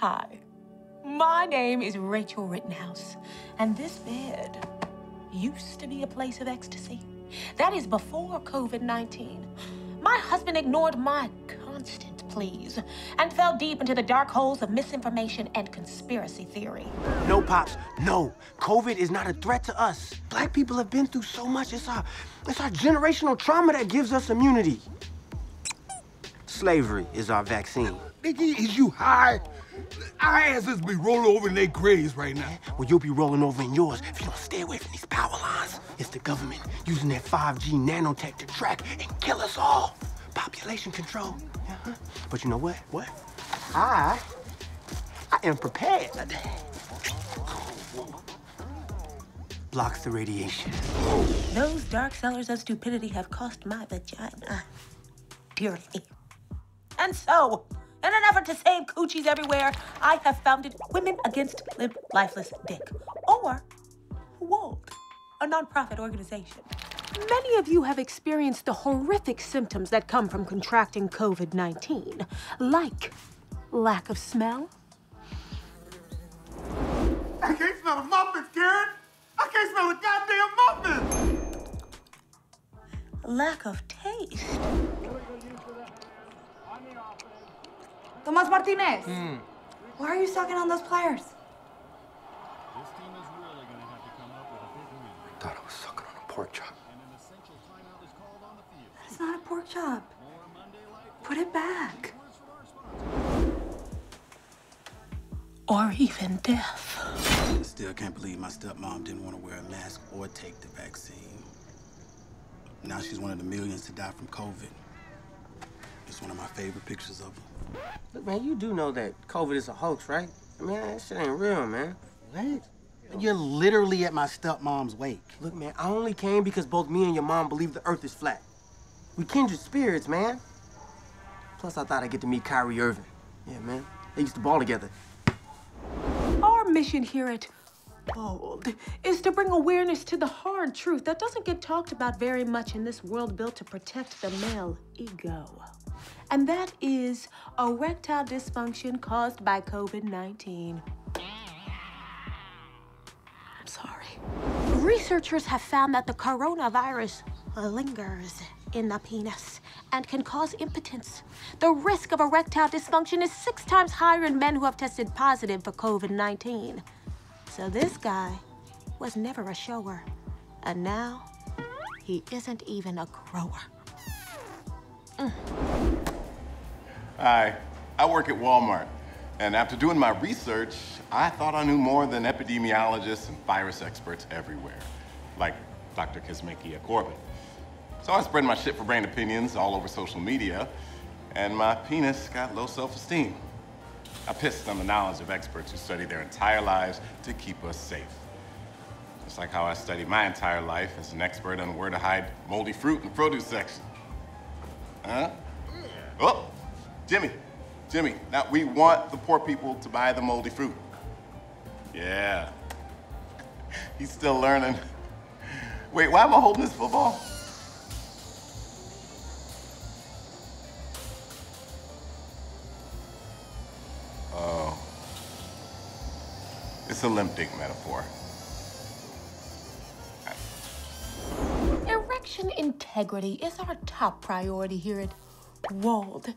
Hi. My name is Rachel Rittenhouse, and this bed used to be a place of ecstasy. That is before COVID 19. My husband ignored my constant pleas and fell deep into the dark holes of misinformation and conspiracy theory. No, Pops, no. COVID is not a threat to us. Black people have been through so much. It's our, it's our generational trauma that gives us immunity. Slavery is our vaccine. Nigga, is you high? Our asses be rolling over in their graves right now. Well, you'll be rolling over in yours if you don't stay away from these power lines. It's the government using that 5G nanotech to track and kill us all. Population control. Uh-huh. But you know what? What? I, I am prepared. Blocks the radiation. Those dark cellars of stupidity have cost my vagina dearly. And so, in an effort to save coochies everywhere, I have founded Women Against Limp Lifeless Dick, or WALLD, a nonprofit organization. Many of you have experienced the horrific symptoms that come from contracting COVID 19, like lack of smell, I can't smell the muffins, Karen. I can't smell the goddamn muffins. lack of taste, Tomas Martinez. Hmm. Why are you sucking on those pliers? Thought I was sucking on a pork chop. It's not a pork chop. Put it back. or even death. I still can't believe my stepmom didn't want to wear a mask or take the vaccine. Now she's one of the millions to die from COVID. It's one of my favorite pictures of him. Look, man, you do know that COVID is a hoax, right? I mean, that shit ain't real, man. What? You're literally at my stepmom's wake. Look, man, I only came because both me and your mom believe the earth is flat. We kindred spirits, man. Plus, I thought I'd get to meet Kyrie Irving. Yeah, man. They used to ball together. Our mission here at WALLD is to bring awareness to the hard truth that doesn't get talked about very much in this world built to protect the male ego. And that is erectile dysfunction caused by COVID 19. I'm sorry. Researchers have found that the coronavirus lingers in the penis and can cause impotence. The risk of erectile dysfunction is six times higher in men who have tested positive for COVID 19. So this guy was never a shower. And now he isn't even a grower. Mm. Hi, I work at Walmart. And after doing my research, I thought I knew more than epidemiologists and virus experts everywhere, like Dr. Kizzmekia Corbett. So I spread my shit for brain opinions all over social media, and my penis got low self-esteem. I pissed on the knowledge of experts who study their entire lives to keep us safe. Just like how I studied my entire life as an expert on where to hide moldy fruit in the produce section. Huh? Oh, Jimmy, Jimmy, now we want the poor people to buy the moldy fruit. Yeah. He's still learning. Wait, why am I holding this football? Oh. It's a limp dick metaphor. Erection integrity is our top priority here at WALLD.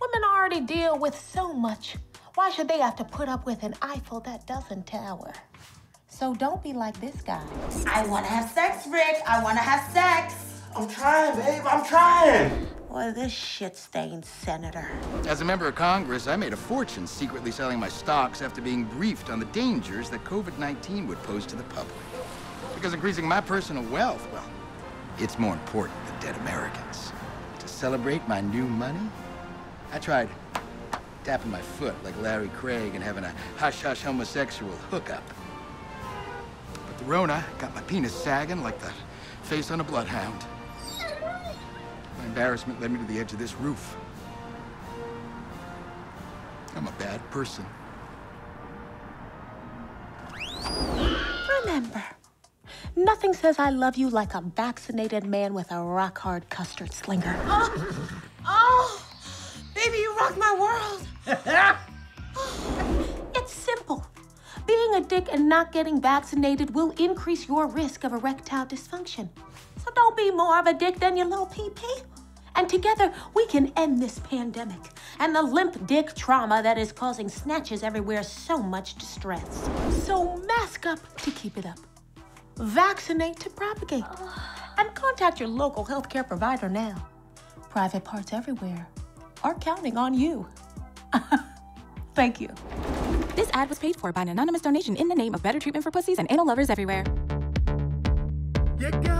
Women already deal with so much. Why should they have to put up with an Eiffel that doesn't tower? So don't be like this guy. I want to have sex, Rick. I want to have sex. I'm trying, babe. I'm trying. Boy, this shit-stained senator. As a member of Congress, I made a fortune secretly selling my stocks after being briefed on the dangers that COVID 19 would pose to the public. Because increasing my personal wealth, well, it's more important than dead Americans. To celebrate my new money, I tried tapping my foot like Larry Craig and having a hush hush homosexual hookup. But the Rona got my penis sagging like the face on a bloodhound. My embarrassment led me to the edge of this roof. I'm a bad person. Remember, nothing says I love you like a vaccinated man with a rock-hard custard slinger. Oh, oh. Baby, you rock my world. It's simple. Being a dick and not getting vaccinated will increase your risk of erectile dysfunction. So don't be more of a dick than your little PP. And together we can end this pandemic and the limp dick trauma that is causing snatches everywhere so much distress. So mask up to keep it up. Vaccinate to propagate. And contact your local healthcare provider now. Private parts everywhere are counting on you. Thank you. This ad was paid for by an anonymous donation in the name of Better Treatment for Pussies and Anal Lovers Everywhere. You got